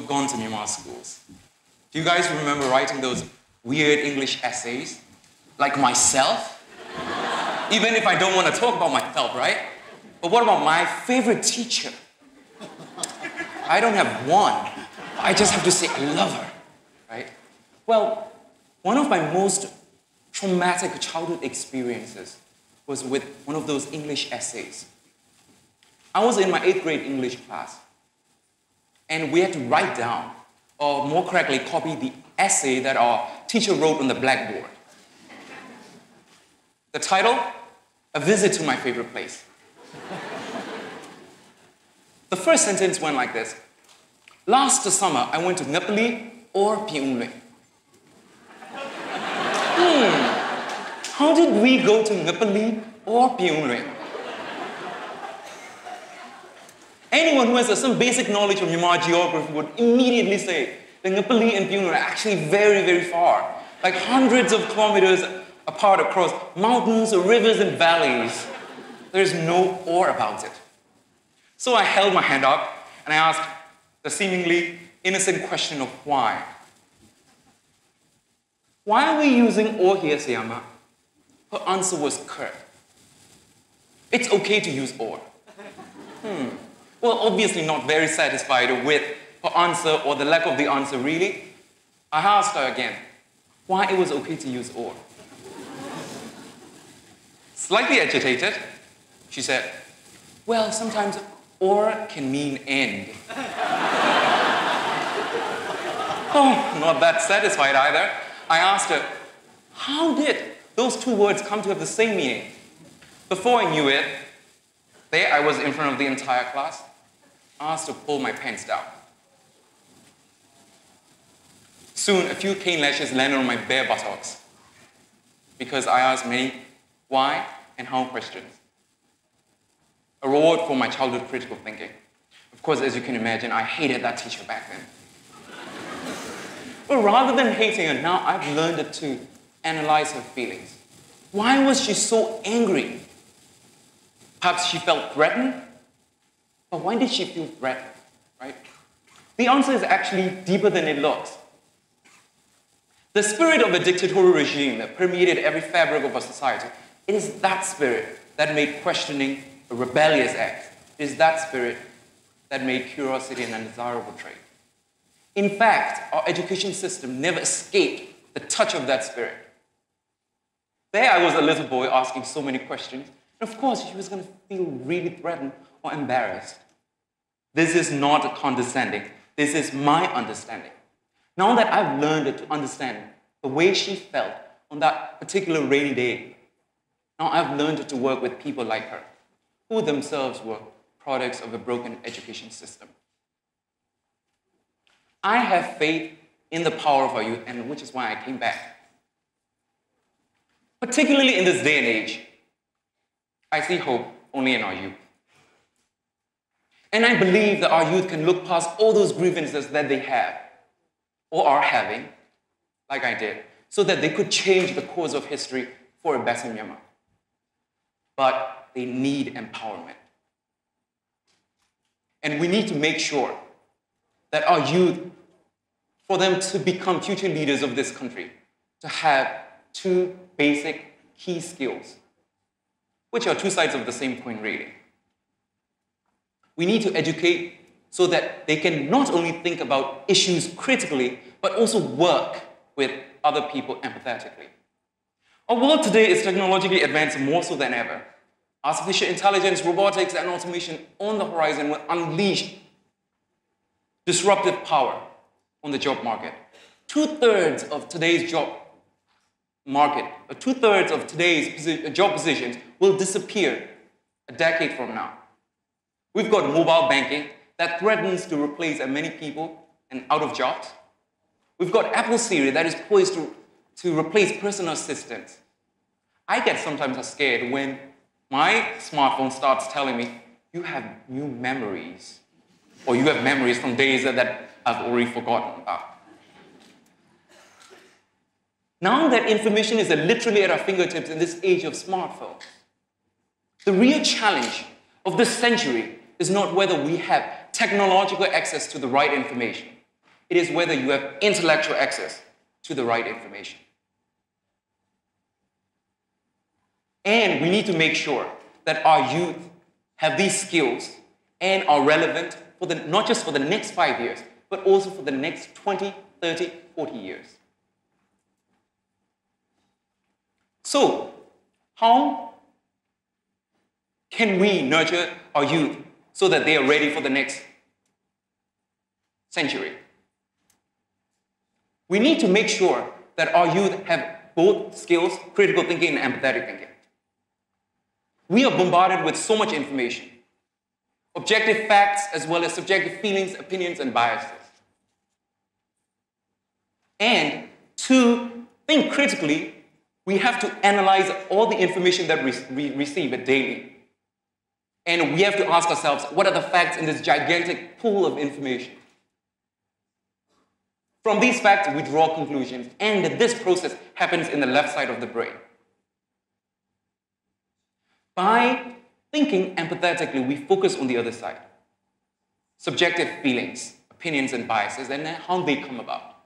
have gone to Myanmar schools. Do you guys remember writing those weird English essays? Like myself? Even if I don't want to talk about myself, right? But what about my favorite teacher? I don't have one. I just have to say I love her, right? Well, one of my most traumatic childhood experiences was with one of those English essays. I was in my eighth grade English class, and we had to write down, or more correctly, copy the essay that our teacher wrote on the blackboard. The title, A Visit to My Favorite Place. the first sentence went like this Last summer, I went to Ngapali or Piunle. Hmm, how did we go to Ngapali or Piunle? Anyone who has some basic knowledge of Myanmar geography would immediately say that Ngapali and Piunle are actually very, very far, like hundreds of kilometers apart across mountains, rivers, and valleys. There's no or about it. So I held my hand up and I asked the seemingly innocent question of why. Why are we using or here, Sayama? Her answer was curt. It's okay to use or. Hmm. Well, obviously not very satisfied with her answer or the lack of the answer, really. I asked her again why it was okay to use or. Slightly agitated, she said, Well, sometimes or can mean end. oh, not that satisfied either. I asked her, How did those two words come to have the same meaning? Before I knew it, there I was in front of the entire class, asked to pull my pants down. Soon, a few cane lashes landed on my bare buttocks because I asked many why and how questions. A reward for my childhood critical thinking. Of course, as you can imagine, I hated that teacher back then. but rather than hating her, now I've learned to analyze her feelings. Why was she so angry? Perhaps she felt threatened? But why did she feel threatened, right? The answer is actually deeper than it looks. The spirit of a dictatorial regime that permeated every fabric of our society it is that spirit that made questioning a rebellious act. It is that spirit that made curiosity an undesirable trait. In fact, our education system never escaped the touch of that spirit. There I was a little boy asking so many questions, and of course, she was going to feel really threatened or embarrassed. This is not condescending. This is my understanding. Now that I've learned to understand the way she felt on that particular rainy day, now I've learned to work with people like her, who themselves were products of a broken education system. I have faith in the power of our youth, and which is why I came back. Particularly in this day and age, I see hope only in our youth. And I believe that our youth can look past all those grievances that they have or are having, like I did, so that they could change the course of history for a better Myanmar but they need empowerment. And we need to make sure that our youth, for them to become future leaders of this country, to have two basic key skills, which are two sides of the same coin, really. We need to educate so that they can not only think about issues critically, but also work with other people empathetically. Our world today is technologically advanced more so than ever. Artificial intelligence, robotics, and automation on the horizon will unleash disruptive power on the job market. Two thirds of today's job market, two thirds of today's job positions will disappear a decade from now. We've got mobile banking that threatens to replace many people and out of jobs. We've got Apple Siri that is poised to to replace personal assistants. I get sometimes scared when my smartphone starts telling me, you have new memories, or you have memories from days that, that I've already forgotten about. Now that information is literally at our fingertips in this age of smartphones, the real challenge of this century is not whether we have technological access to the right information, It is whether you have intellectual access to the right information. And we need to make sure that our youth have these skills and are relevant for the, not just for the next five years, but also for the next 20, 30, 40 years. So, how can we nurture our youth so that they are ready for the next century? We need to make sure that our youth have both skills, critical thinking and empathetic thinking. We are bombarded with so much information objective facts as well as subjective feelings, opinions, and biases. And to think critically, we have to analyze all the information that we receive daily. And we have to ask ourselves what are the facts in this gigantic pool of information? From these facts, we draw conclusions, and this process happens in the left side of the brain. By thinking empathetically, we focus on the other side. Subjective feelings, opinions, and biases, and how they come about.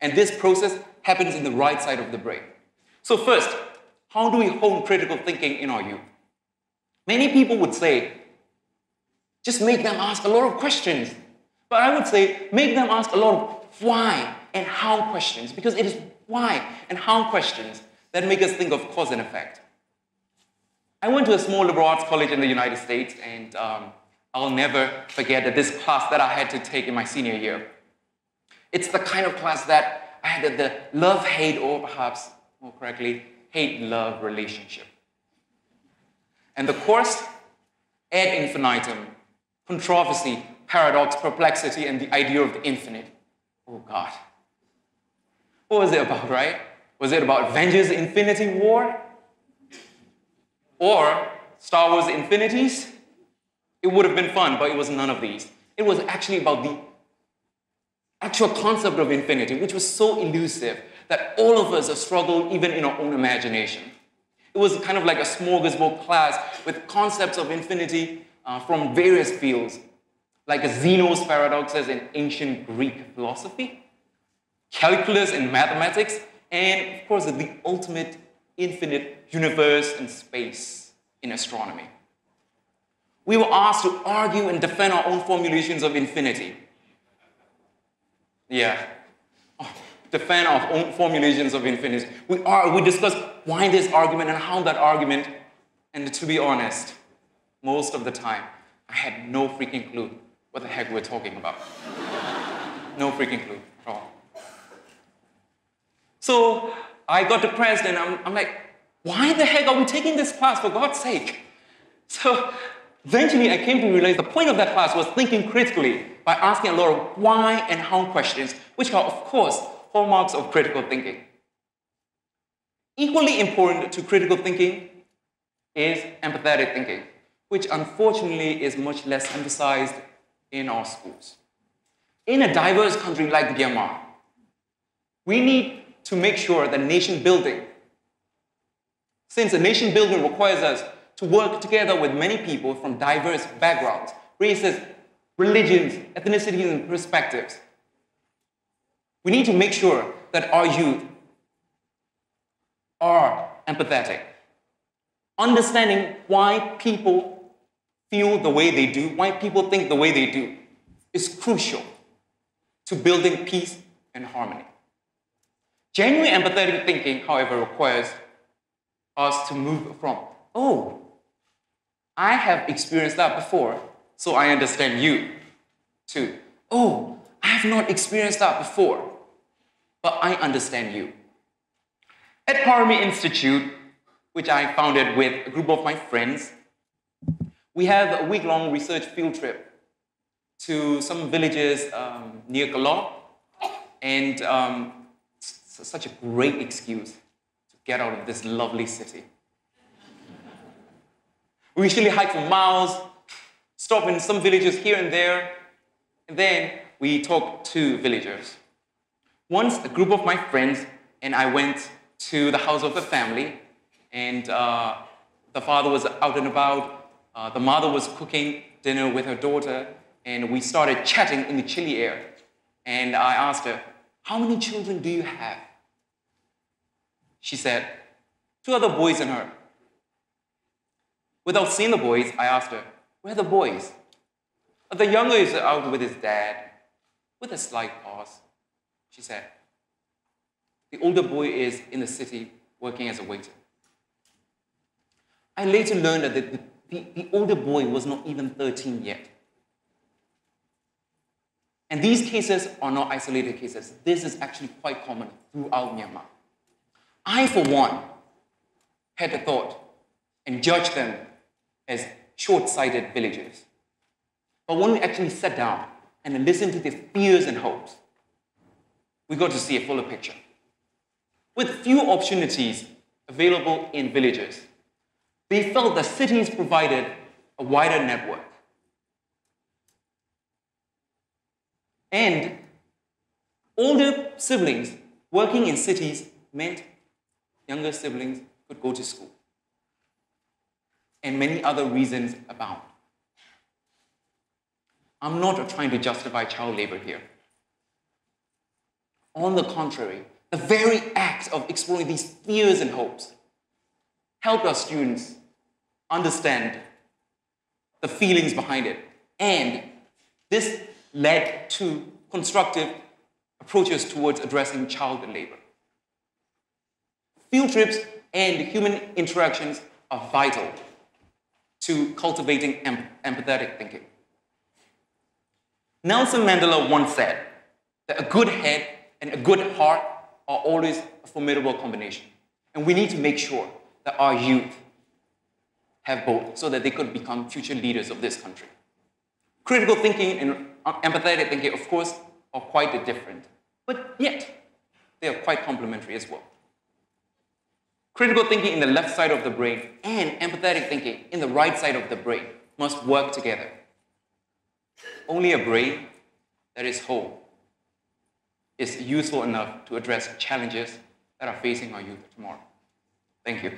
And this process happens in the right side of the brain. So, first, how do we hone critical thinking in our youth? Many people would say, just make them ask a lot of questions. But I would say, make them ask a lot of why and how questions, because it is why and how questions that make us think of cause and effect. I went to a small liberal arts college in the United States, and um, I'll never forget that this class that I had to take in my senior year. It's the kind of class that I had the love hate, or perhaps more correctly, hate love relationship. And the course, ad infinitum, controversy, paradox, perplexity, and the idea of the infinite. Oh God. What was it about, right? Was it about Avengers Infinity War? Or Star Wars Infinities? It would have been fun, but it was none of these. It was actually about the actual concept of infinity, which was so elusive that all of us have struggled even in our own imagination. It was kind of like a smorgasbord class with concepts of infinity uh, from various fields, like Zeno's paradoxes in ancient Greek philosophy, calculus in mathematics, and of course the ultimate infinite universe and space in astronomy. We were asked to argue and defend our own formulations of infinity. Yeah, oh, fan of formulations of infinity. We, are, we discussed why this argument and how that argument, and to be honest, most of the time, I had no freaking clue what the heck we're talking about. no freaking clue at all. So I got depressed and I'm, I'm like, why the heck are we taking this class for God's sake? So eventually I came to realize the point of that class was thinking critically by asking a lot of why and how questions, which are, of course, hallmarks of critical thinking. Equally important to critical thinking is empathetic thinking, which unfortunately is much less emphasized in our schools. In a diverse country like Myanmar, we need to make sure that nation building, since a nation building requires us to work together with many people from diverse backgrounds, races, religions, ethnicities, and perspectives, we need to make sure that our youth are empathetic, understanding why people feel the way they do, why people think the way they do, is crucial to building peace and harmony. Genuine empathetic thinking, however, requires us to move from, oh, I have experienced that before, so I understand you, to, oh, I have not experienced that before, but I understand you. At Parami Institute, which I founded with a group of my friends, we have a week long research field trip to some villages um, near Kalaw. And um, such a great excuse to get out of this lovely city. we usually hike for miles, stop in some villages here and there, and then we talk to villagers. Once, a group of my friends and I went to the house of a family, and uh, the father was out and about. Uh, the mother was cooking dinner with her daughter, and we started chatting in the chilly air. and I asked her, How many children do you have? She said, Two other boys and her. Without seeing the boys, I asked her, Where are the boys? The younger is out with his dad. With a slight pause, she said, The older boy is in the city working as a waiter. I later learned that the, the, the older boy was not even 13 yet. And these cases are not isolated cases. This is actually quite common throughout Myanmar. I, for one, had the thought and judged them as short sighted villagers. But when we actually sat down and listened to their fears and hopes, we got to see a fuller picture. With few opportunities available in villages, they felt that cities provided a wider network. And older siblings working in cities meant younger siblings could go to school. And many other reasons abound. I'm not trying to justify child labor here. On the contrary, the very act of exploring these fears and hopes helped our students understand the feelings behind it. And this led to constructive approaches towards addressing child labor. Field trips and human interactions are vital to cultivating em- empathetic thinking. Nelson Mandela once said that a good head and a good heart are always a formidable combination. And we need to make sure that our youth have both so that they could become future leaders of this country. Critical thinking and empathetic thinking, of course, are quite different, but yet they are quite complementary as well. Critical thinking in the left side of the brain and empathetic thinking in the right side of the brain must work together. Only a brain that is whole is useful enough to address challenges that are facing our youth tomorrow. Thank you.